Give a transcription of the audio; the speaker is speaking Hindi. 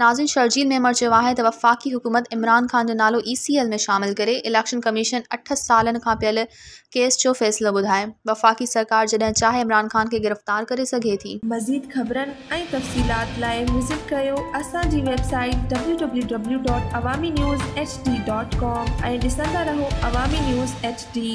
नाज़िन शर्जील मेंबर चयो आहे वफ़ाक़ी हुकूमत इमरान ख़ान जो नालो ई सी एल में शामिल करे, इलेक्शन कमीशन अठ सालनि खां पियल केस जो फ़ैसिलो ॿुधाए। वफ़ाक़ी सरकार जॾहिं चाहे इमरान ख़ान खे गिरफ़्तार करे सघे थी। मज़ीद ख़बरनि ऐं तफ़सीलात लाइ विज़िट कयो असांजी वेबसाइट www.awami news hd.com ऐं ॾिसंदा रहो अवामी न्यूज़ एच डी।